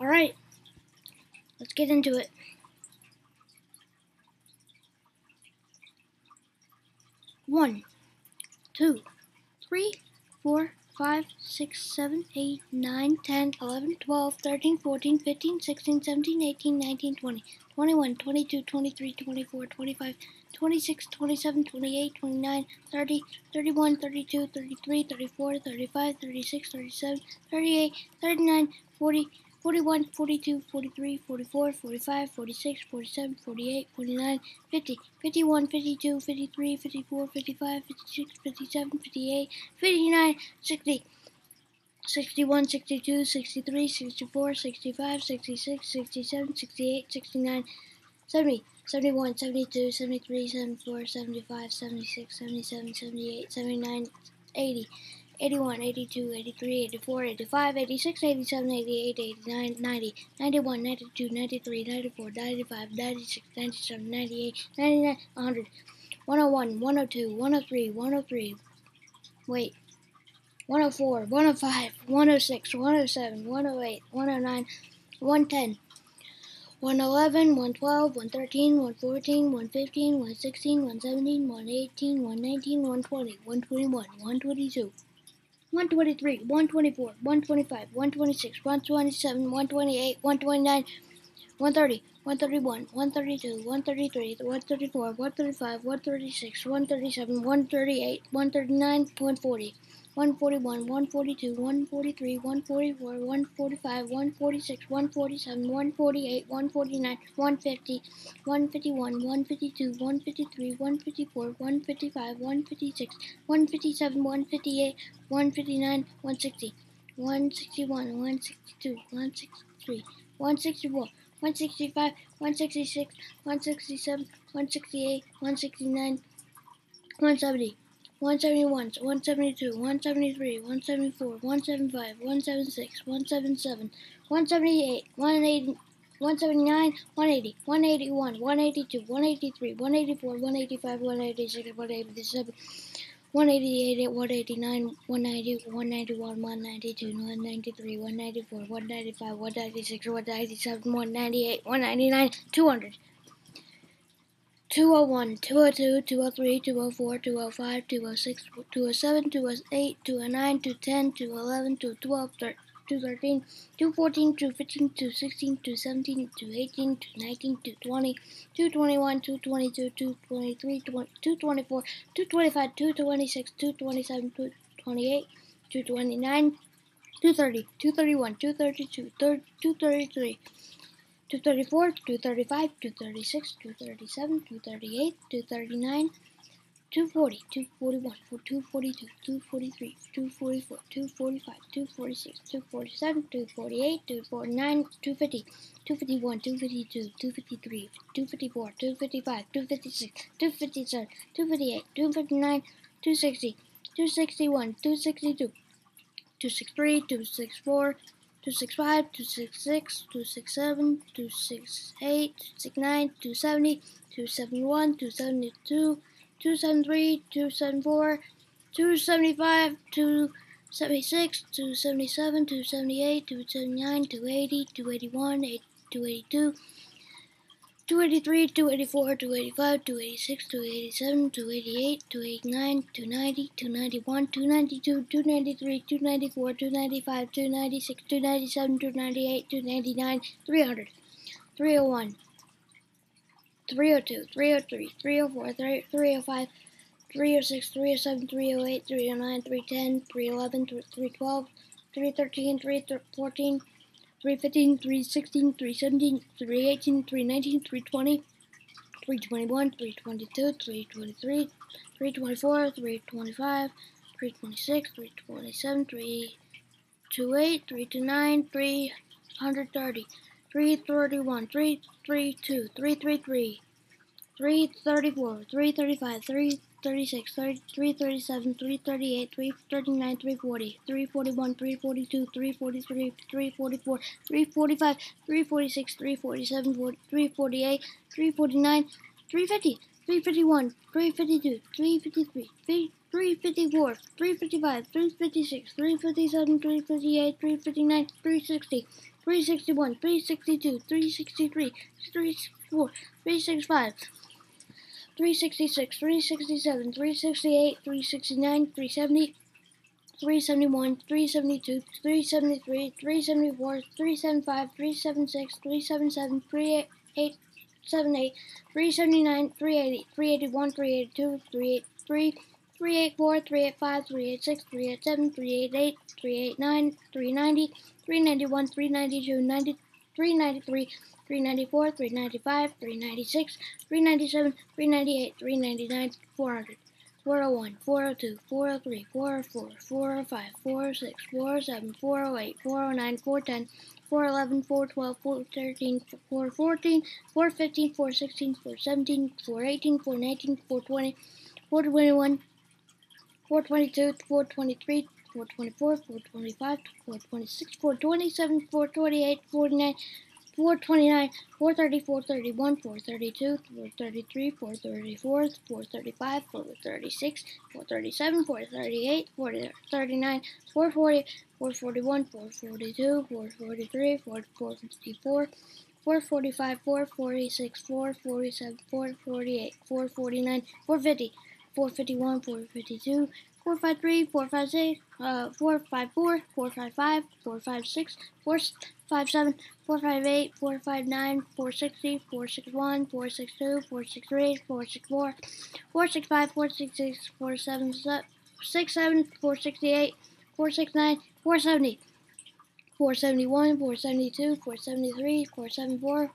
Alright, let's get into it. One, two, three, four, 5, 6, 7, 8, 9, 10, 11, 12, 13, 14, 15, 16, 17, 18, 19, 20, 21, 22, 23, 24, 25, 26, 27, 28, 29, 30, 31, 32, 33, 34, 35, 36, 37, 38, 39, 40, 41, 42, 43, 44, 45, 46, 47, 48, 49, 50, 51, 52, 53, 54, 55, 56, 57, 58, 59, 60, 61, 62, 63, 64, 65, 66, 67, 68, 69, 70, 71, 72, 73, 74, 75, 76, 77, 78, 79, 80, 81, 82, 83, 84, 85, 86, 87, 88, 89, 90, 91, 92, 93, 94, 95, 96, 97, 98, 99, 100, 101, 102, 103, 103. Wait. 104, 105, 106, 107, 108, 109, 110. 111, 112, 113, 114, 115, 116, 117, 118, 119, 120, 121, 122. 123, 124, 125, 126, 127, 128, 129, 130, 131, 132, 133, 134, 135, 136, 137, 138, 139, 140. 141, 142, 143, 144, 145, 146, 147, 148, 149, 150, 151, 152, 153, 154, 155, 156, 157, 158, 159, 160, 161, 162, 163, 164, 165, 166, 167, 168, 169, 170. 171, 172, 173, 174, 175, 176, 177, 178, 180, 179, 180, 181, 182, 183, 184, 185, 186, 187, 188, 189, 190, 191, 192, 193, 194, 195, 196, 197, 198, 199, 200. 201, 202, 203, 204, 205, 206, 207, 208, 209, 210, 211, 212, 213, 214, 215, 216, 217, 218, 219, 220, 221, 222, 223, 224, 225, 226, 227, 228, 229, 230, 231, 232, 233, 234, 235, 236, 237, 238, 239, 240, 241, 242, 243, 244, 245, 246, 247, 248, 249, 250, 251, 252, 253, 254, 255, 256, 257, 258, 259, 260, 261, 262, 263, 264, 265, 266, 267, 268, 269, 270, 271, 272, 273, 274, 275, 276, 277, 278, 279, 280, 281, 282, 283, 284, 285, 286, 287, 288, 289, 290, 291, 292, 293, 294, 295, 296, 297, 298, 299, 300, 301, 302, 303, 304, 305, 306, 307, 308, 309, 310, 311, 312, 313, 314, 315, 316, 317, 318, 319, 320, 321, 322, 323, 324, 325, 326, 327, 328, 329, 330, 331, 332, 333, 334, 335, 3 36, 33, 37, 338, 339, 340, 341, 342, 343, 344, 345, 346, 347, 348, 349, 350, 351, 352, 353, 354, 355, 356, 357, 358, 359, 360, 361, 362, 363, 364, 365, 366, 367, 368, 369, 370, 371, 372, 373, 374, 375, 376, 377, 388, 78, 379, 380, 381, 382, 383, 384, 385, 386, 387, 388, 389, 390, 391, 392, 90, 393, 394, 395, 396, 397, 398, 399, 400. 401, 402, 403, 404, 405, 406, 407, 408, 409, 410, 411, 412, 413, 414, 415, 416, 417, 418, 419, 420, 421, 422, 423, 424, 425, 426, 427, 428, 49, 429, 430, 431, 432, 433, 434, 435, 436, 437, 438, 439, 440, 441, 442, 443, 454, 445, 446, 447, 448, 449, 450, 451, 452, 453, 456, uh, 454, 455, 456, 457, 458, 459, 460, 461, 462, 463, 464, 465, 466, 467, 468, 469, 470, 471, 472, 473, 474,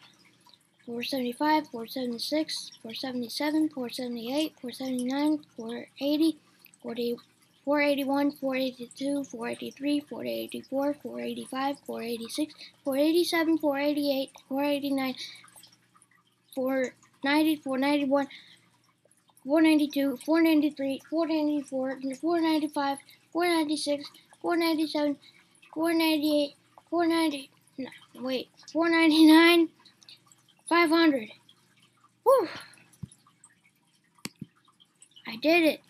475, 476, 477, 478, 479, 480, 40, 481, 482, 483, 484, 485, 486, 487, 488, 489, 490, 491, 492, 493, 494, 495, 496, 497, 498, 490, no, wait, 499, 500. Whew. I did it.